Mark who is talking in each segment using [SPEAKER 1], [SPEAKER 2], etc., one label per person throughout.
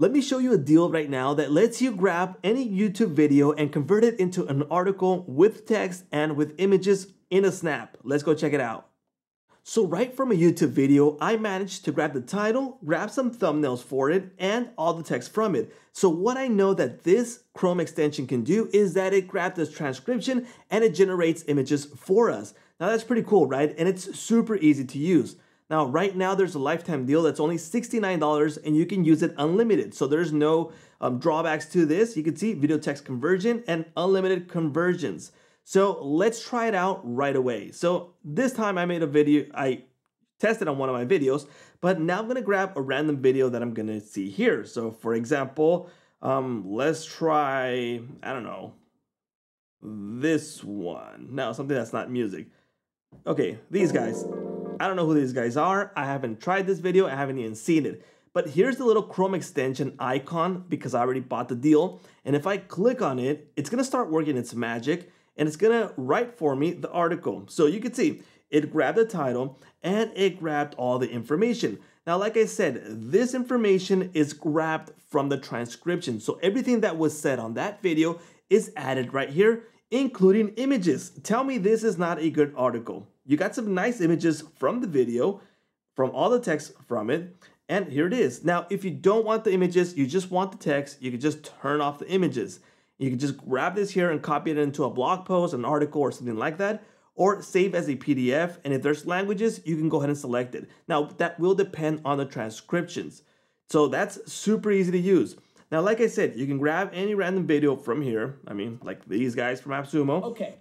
[SPEAKER 1] Let me show you a deal right now that lets you grab any YouTube video and convert it into an article with text and with images in a snap. Let's go check it out. So right from a YouTube video, I managed to grab the title, grab some thumbnails for it, and all the text from it. So what I know that this Chrome extension can do is that it grabs this transcription and it generates images for us. Now that's pretty cool, right? And it's super easy to use. Now, right now, there's a lifetime deal that's only $69 and you can use it unlimited. So there's no um, drawbacks to this. You can see video text conversion and unlimited conversions. So let's try it out right away. So this time I made a video, I tested on one of my videos, but now I'm gonna grab a random video that I'm gonna see here. So for example, um, let's try, I don't know, this one. No, something that's not music. Okay, these guys. I don't know who these guys are. I haven't tried this video. I haven't even seen it. But here's the little Chrome extension icon because I already bought the deal. And if I click on it, it's gonna start working its magic and it's gonna write for me the article. So you can see it grabbed the title and it grabbed all the information. Now, like I said, this information is grabbed from the transcription. So everything that was said on that video is added right here, including images. Tell me this is not a good article. You got some nice images from the video, from all the text from it, and here it is. Now, if you don't want the images, you just want the text, you can just turn off the images. You can just grab this here and copy it into a blog post, an article, or something like that, or save as a PDF. And if there's languages, you can go ahead and select it. Now, that will depend on the transcriptions. So that's super easy to use. Now, like I said, you can grab any random video from here. I mean, like these guys from AppSumo.
[SPEAKER 2] Okay.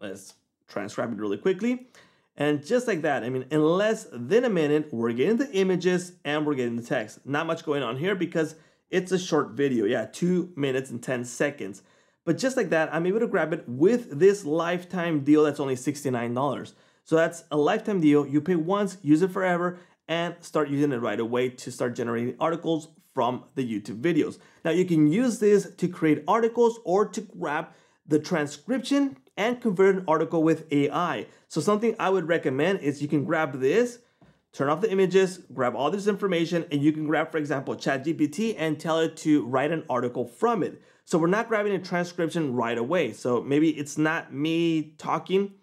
[SPEAKER 1] Let's transcribe it really quickly. And just like that, I mean, in less than a minute, we're getting the images and we're getting the text. Not much going on here because it's a short video, yeah, two minutes and 10 seconds. But just like that, I'm able to grab it with this lifetime deal that's only $69. So that's a lifetime deal. You pay once, use it forever, and start using it right away to start generating articles from the YouTube videos. Now you can use this to create articles or to grab the transcription and convert an article with AI. So something I would recommend is you can grab this, turn off the images, grab all this information, and you can grab, for example, ChatGPT and tell it to write an article from it. So we're not grabbing a transcription right away. So maybe it's not me talking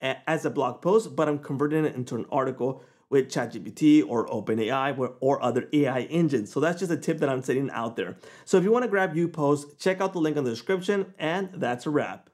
[SPEAKER 1] as a blog post, but I'm converting it into an article with ChatGPT or OpenAI or other AI engines. So that's just a tip that I'm setting out there. So if you want to grab YouPost, check out the link in the description, and that's a wrap.